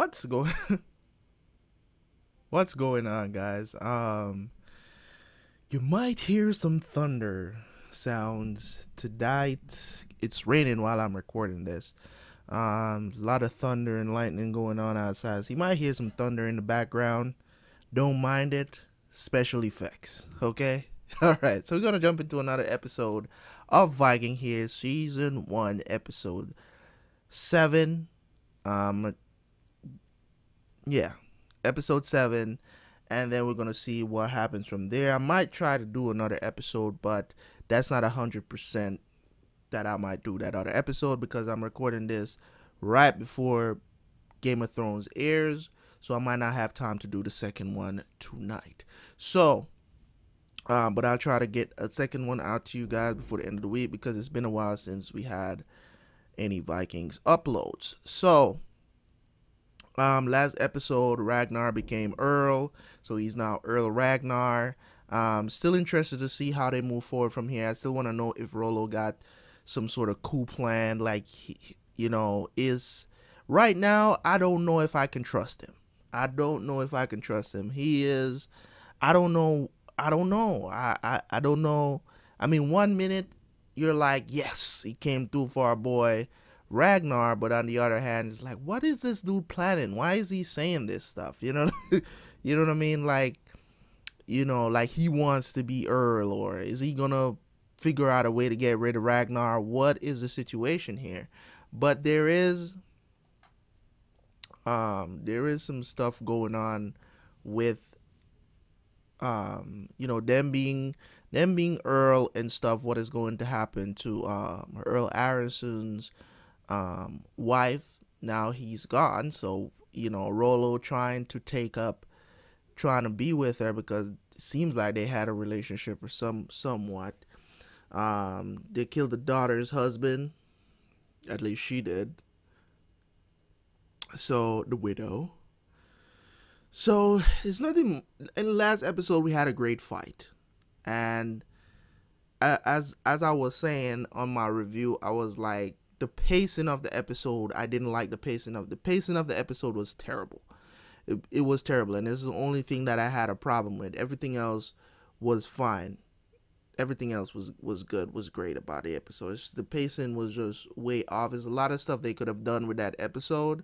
what's going what's going on guys? Um you might hear some thunder sounds tonight. It's raining while i'm recording this. Um a lot of thunder and lightning going on outside so you might hear some thunder in the background. Don't mind it. Special effects okay? All right so we're gonna jump into another episode of viking here season one episode seven. Um yeah, episode seven, and then we're gonna see what happens from there. I might try to do another episode, but that's not a hundred percent that I might do that other episode because I'm recording this right before Game of Thrones airs, so I might not have time to do the second one tonight. So, um, but I'll try to get a second one out to you guys before the end of the week because it's been a while since we had any Vikings uploads. So, um, last episode, Ragnar became Earl, so he's now Earl Ragnar. Um, still interested to see how they move forward from here. I still want to know if Rollo got some sort of cool plan. Like, he, you know, is right now, I don't know if I can trust him. I don't know if I can trust him. He is, I don't know. I don't know. I, I, I don't know. I mean, one minute you're like, yes, he came through for our boy. Ragnar, but on the other hand, it's like, what is this dude planning? Why is he saying this stuff? You know, you know what I mean? Like, you know, like he wants to be Earl, or is he gonna figure out a way to get rid of Ragnar? What is the situation here? But there is, um, there is some stuff going on with, um, you know, them being them being Earl and stuff. What is going to happen to um Earl Haraldson's um, wife. Now he's gone, so you know Rollo trying to take up, trying to be with her because it seems like they had a relationship or some somewhat. Um, they killed the daughter's husband, at least she did. So the widow. So it's nothing. In the last episode, we had a great fight, and as as I was saying on my review, I was like, the pacing of the episode i didn't like the pacing of the pacing of the episode was terrible. It, it was terrible and this is the only thing that i had a problem with. Everything else was fine. Everything else was was good was great about the episode. It's, the pacing was just way off. There's a lot of stuff they could have done with that episode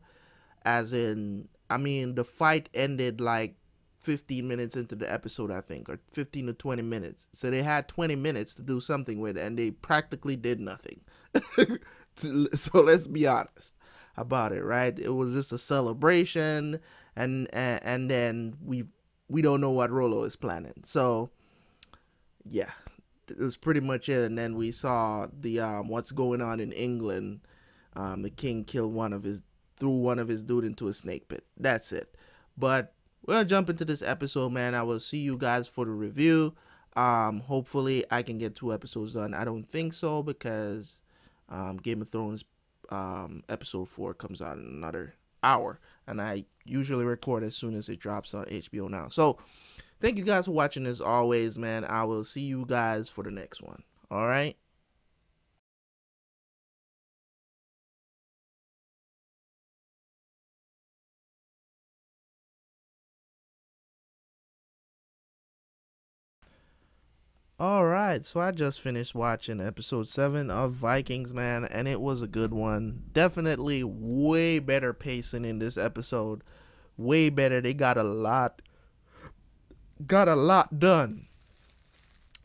as in i mean the fight ended like 15 minutes into the episode i think or 15 to 20 minutes. So they had 20 minutes to do something with it and they practically did nothing so let's be honest about it, right? It was just a celebration, and and, and then we we don't know what Rollo is planning. So yeah, it was pretty much it. And then we saw the um, what's going on in England. Um, the king killed one of his threw one of his dude into a snake pit. That's it. But we're gonna jump into this episode, man. I will see you guys for the review. Um, hopefully I can get two episodes done. I don't think so because um, Game of Thrones um, episode four comes out in another hour, and I usually record as soon as it drops on HBO now. So, thank you guys for watching. As always, man, I will see you guys for the next one. All right. All right, so I just finished watching episode 7 of Vikings, man, and it was a good one. Definitely way better pacing in this episode. Way better. They got a lot got a lot done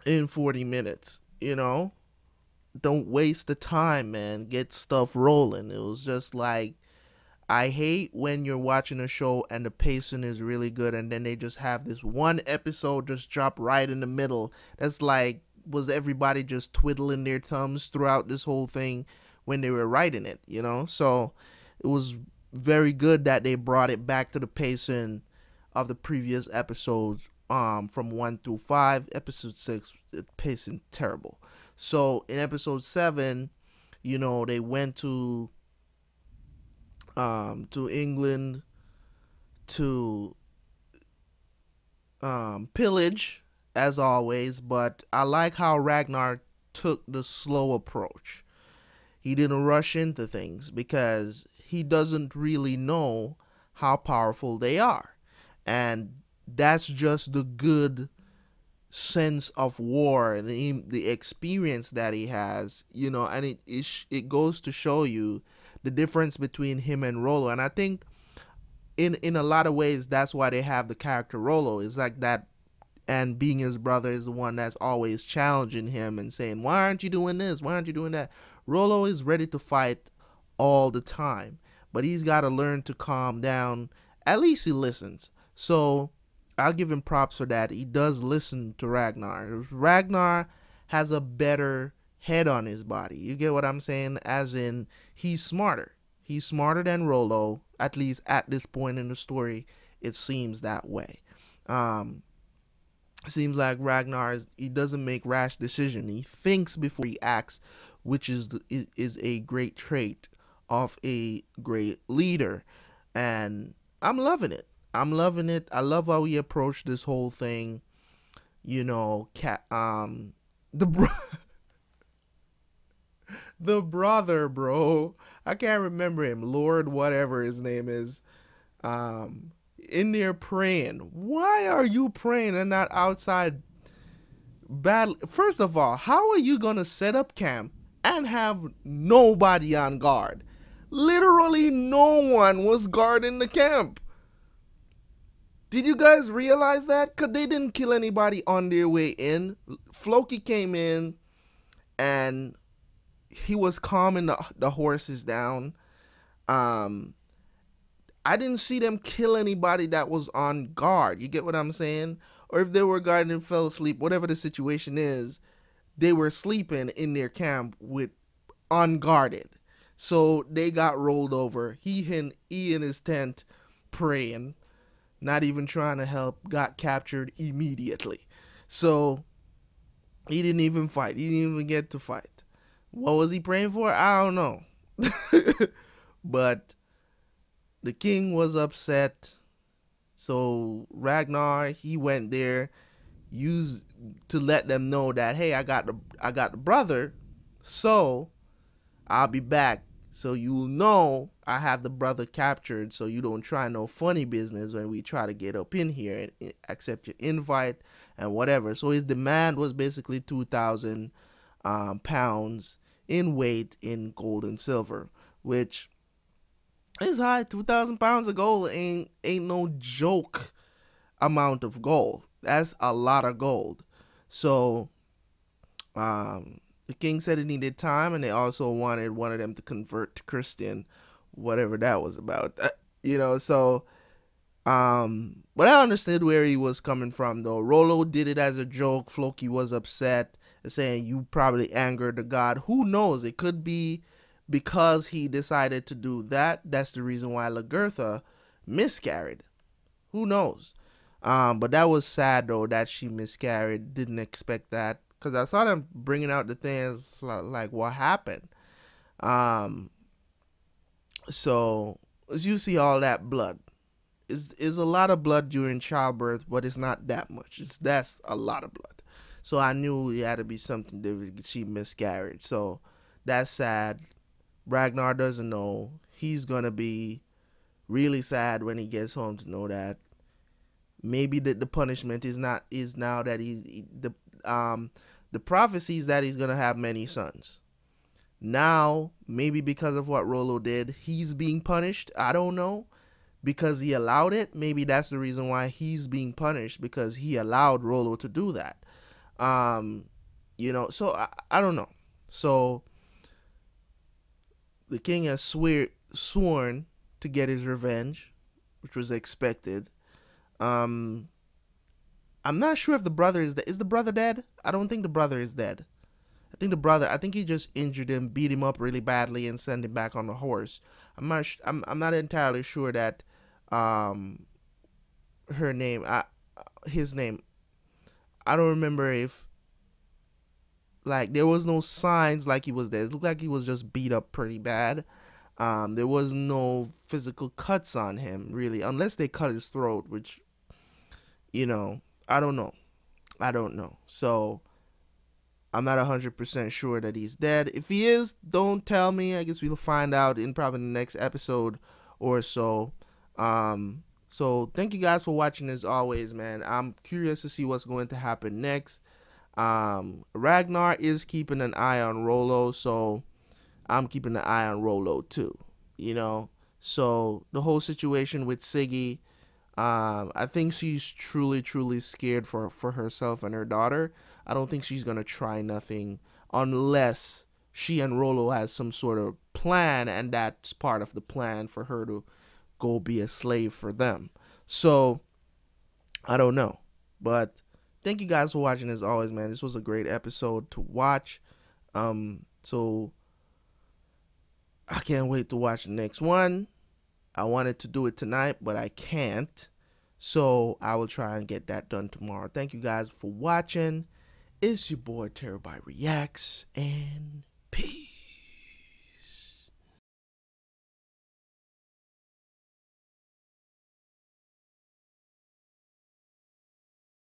in 40 minutes, you know? Don't waste the time, man. Get stuff rolling. It was just like I hate when you're watching a show and the pacing is really good and then they just have this one episode just drop right in the middle. That's like was everybody just twiddling their thumbs throughout this whole thing when they were writing it, you know? So it was very good that they brought it back to the pacing of the previous episodes um from 1 through 5. Episode 6 pacing terrible. So in episode 7, you know, they went to um, to England to um, pillage as always, but I like how Ragnar took the slow approach. He didn't rush into things because he doesn't really know how powerful they are. And that's just the good sense of war and the, the experience that he has, you know, and it, it it goes to show you the difference between him and Rollo. And I think in in a lot of ways that's why they have the character Rollo. It's like that and being his brother is the one that's always challenging him and saying, Why aren't you doing this? Why aren't you doing that? Rollo is ready to fight all the time. But he's gotta learn to calm down. At least he listens. So I'll give him props for that. He does listen to Ragnar. Ragnar has a better head on his body. You get what I'm saying? As in, he's smarter. He's smarter than Rollo, at least at this point in the story. It seems that way. Um, seems like Ragnar is, he doesn't make rash decision. He thinks before he acts, which is is, is a great trait of a great leader, and I'm loving it. I'm loving it. I love how he approached this whole thing. You know, cat um the bro the brother, bro. I can't remember him. Lord whatever his name is. Um in there praying. Why are you praying and not outside battle? First of all, how are you going to set up camp and have nobody on guard? Literally no one was guarding the camp. Did you guys realize that? Because they didn't kill anybody on their way in. Floki came in and he was calming the, the horses down. Um, I didn't see them kill anybody that was on guard. You get what I'm saying? Or if they were guarding and fell asleep, whatever the situation is, they were sleeping in their camp with unguarded. So they got rolled over. He and he in his tent praying not even trying to help, got captured immediately. So he didn't even fight. He didn't even get to fight. What was he praying for? I don't know. but the king was upset. So Ragnar, he went there used to let them know that hey, I got the I got the brother. So I'll be back so you'll know I have the brother captured so you don't try no funny business when we try to get up in here and accept your invite and whatever. So his demand was basically 2,000 um, pounds in weight in gold and silver, which is high. 2,000 pounds of gold ain't, ain't no joke amount of gold. That's a lot of gold. So, um, the king said it needed time, and they also wanted one of them to convert to Christian, whatever that was about. Uh, you know, so um, but I understood where he was coming from though. Rollo did it as a joke. Floki was upset, saying you probably angered the god. Who knows? It could be because he decided to do that. That's the reason why Lagertha miscarried. Who knows? Um, but that was sad though that she miscarried. Didn't expect that because I thought I'm bringing out the things like what happened. Um, so as you see all that blood, is is a lot of blood during childbirth, but it's not that much. It's that's a lot of blood. So I knew it had to be something that she miscarried. So that's sad. Ragnar doesn't know. He's gonna be really sad when he gets home to know that maybe the, the punishment is not is now that he, he the um the prophecies that he's gonna have many sons. Now, maybe because of what Rollo did, he's being punished. I don't know. Because he allowed it, maybe that's the reason why he's being punished because he allowed Rollo to do that. Um, you know, so I, I don't know. So the king has swear sworn to get his revenge, which was expected. Um, I'm not sure if the brother is dead. Is the brother dead? I don't think the brother is dead. I think the brother. I think he just injured him, beat him up really badly, and sent him back on the horse. I'm not. I'm. I'm not entirely sure that. Um. Her name. I. His name. I don't remember if. Like there was no signs like he was dead. It looked like he was just beat up pretty bad. Um, there was no physical cuts on him really, unless they cut his throat, which, you know, I don't know. I don't know. So I'm not 100% sure that he's dead. If he is, don't tell me. I guess we'll find out in probably the next episode or so. Um, so thank you guys for watching as always, man. I'm curious to see what's going to happen next. Um, Ragnar is keeping an eye on Rollo, so I'm keeping an eye on Rollo too. You know, so the whole situation with Siggy, um, I think she's truly, truly scared for for herself and her daughter. I don't think she's gonna try nothing unless she and Rollo has some sort of plan, and that's part of the plan for her to go be a slave for them. So I don't know. But thank you guys for watching as always, man. This was a great episode to watch. Um so I can't wait to watch the next one. I wanted to do it tonight, but I can't. So I will try and get that done tomorrow. Thank you guys for watching. It's your boy Terabyt Reacts and